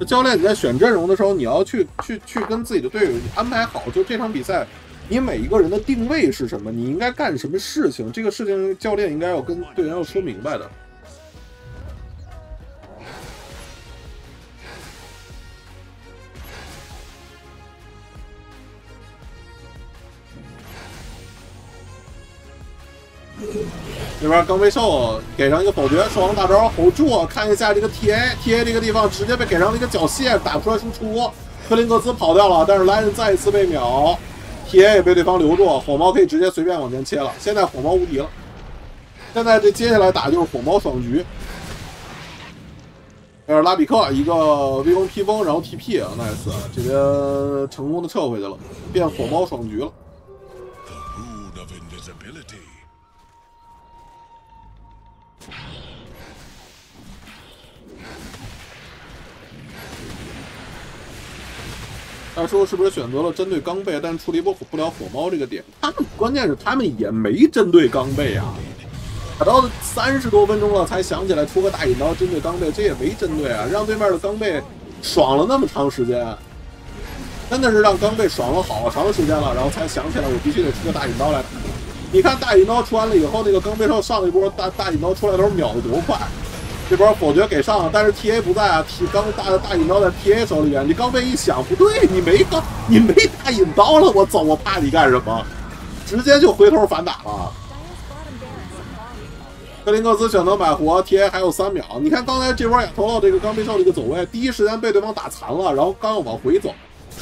教练你在选阵容的时候，你要去去去跟自己的队友安排好，就这场比赛你每一个人的定位是什么，你应该干什么事情，这个事情教练应该要跟队员要说明白的。这边刚被兽给上一个否决，兽王大招 hold 住，看一下这个 TA TA 这个地方直接被给上了一个缴械，打不出来输出。克林克斯跑掉了，但是莱恩再一次被秒，TA 也被对方留住，火猫可以直接随便往前切了。现在火猫无敌了，现在这接下来打就是火猫爽局。这是拉比克一个微攻披风，然后 TP，nice，这边成功的撤回去了，变火猫爽局了。他说：“是不是选择了针对钢贝，但处理不不了火猫这个点？他们关键是他们也没针对钢贝啊！打到三十多分钟了才想起来出个大引刀针对钢贝，这也没针对啊！让对面的钢贝爽了那么长时间，真的是让钢贝爽了好长时间了，然后才想起来我必须得出个大引刀来。你看大引刀出完了以后，那个钢贝上上一波大大引刀出来的时候秒的多快！”这波否决给上了，但是 T A 不在啊，T 刚大大引刀在 T A 手里边，你刚被一想不对，你没刚，你没大引刀了，我走，我怕你干什么？直接就回头反打了。克林克斯选择买活，T A 还有三秒。你看刚才这波亚头了这个钢背兽这个走位，第一时间被对方打残了，然后刚要往回走，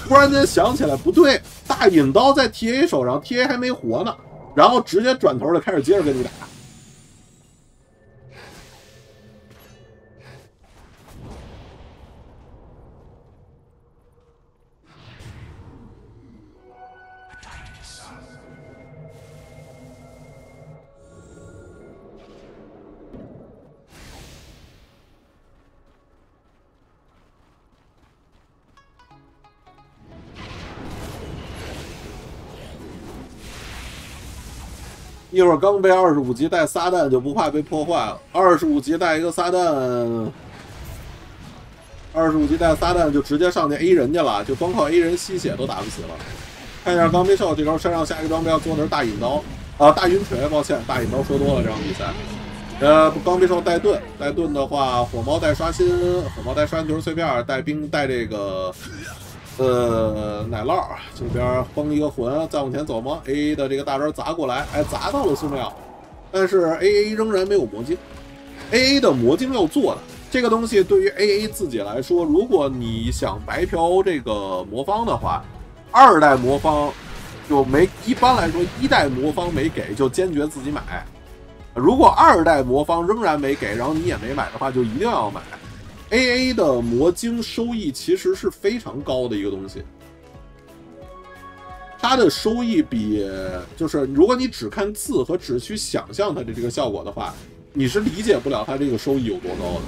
突然间想起来不对，大引刀在 T A 手上，T A 还没活呢，然后直接转头就开始接着跟你打。一会儿刚被二十五级带撒旦就不怕被破坏了。二十五级带一个撒旦，二十五级带撒旦就直接上去 A 人家了，就光靠 A 人吸血都打不死了。看一下钢臂兽这招身上下一个装备要做的是大引刀啊，大云锤，抱歉，大引刀说多了这场比赛。呃，钢臂兽带盾，带盾的话，火猫带刷新，火猫带刷新球碎片，带冰带这个。呃，奶酪这边崩一个魂，再往前走吗？A A 的这个大招砸过来，哎，砸到了苏妙，但是 A A 仍然没有魔晶。A A 的魔晶要做的这个东西，对于 A A 自己来说，如果你想白嫖这个魔方的话，二代魔方就没，一般来说一代魔方没给就坚决自己买。如果二代魔方仍然没给，然后你也没买的话，就一定要买。A A 的魔晶收益其实是非常高的一个东西，它的收益比就是如果你只看字和只去想象它的这个效果的话，你是理解不了它这个收益有多高的。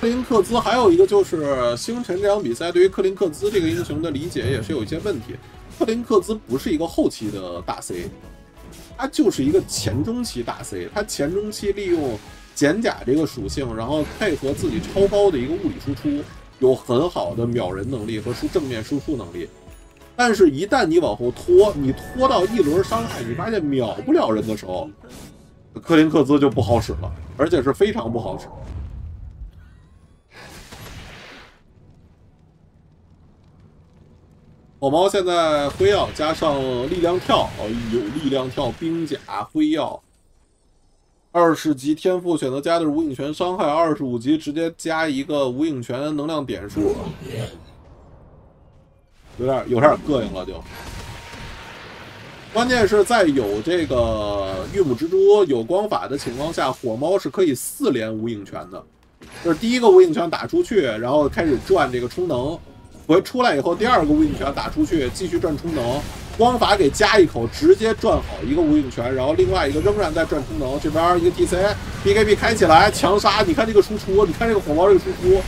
克林克兹还有一个就是星辰这场比赛，对于克林克兹这个英雄的理解也是有一些问题。克林克兹不是一个后期的大 C，他就是一个前中期大 C。他前中期利用减甲这个属性，然后配合自己超高的一个物理输出，有很好的秒人能力和输正面输出能力。但是，一旦你往后拖，你拖到一轮伤害，你发现秒不了人的时候，克林克兹就不好使了，而且是非常不好使。火猫现在灰药加上力量跳，有力量跳冰甲灰药，二十级天赋选择加的是无影拳伤害，二十五级直接加一个无影拳能量点数，有点有点膈应了就。关键是在有这个玉母蜘蛛有光法的情况下，火猫是可以四连无影拳的，就是第一个无影拳打出去，然后开始转这个充能。回出来以后，第二个无影拳打出去，继续转充能，光法给加一口，直接转好一个无影拳，然后另外一个仍然在转充能。这边一个 T C B K B 开起来强杀，你看这个输出，你看这个火猫这个输出，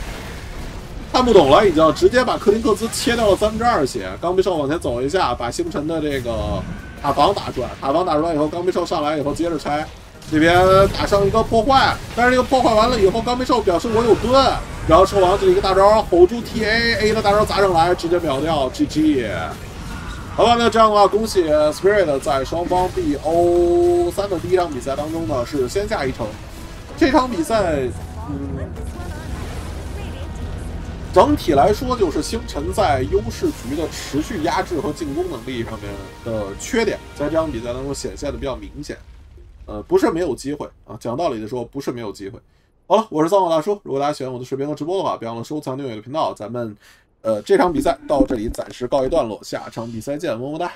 看不懂了，已经直接把克林克斯切掉了三分之二血。钢必兽往前走一下，把星辰的这个塔防打出来。塔防打出来以后，钢必兽上来以后接着拆，这边打上一个破坏，但是这个破坏完了以后，钢必兽表示我有盾，然后兽王这一个大招 hold 住 TA，A 的大招砸上来，直接秒掉 GG。好吧，那这样的话，恭喜 Spirit 在双方 BO 三的第一场比赛当中呢是先下一城。这场比赛，嗯，整体来说就是星辰在优势局的持续压制和进攻能力上面的缺点，在这场比赛当中显现的比较明显。呃，不是没有机会啊，讲道理的说，不是没有机会。好了，我是三号大叔，如果大家喜欢我的视频和直播的话，别忘了收藏订阅我的频道，咱们。呃，这场比赛到这里暂时告一段落，下场比赛见，么么哒。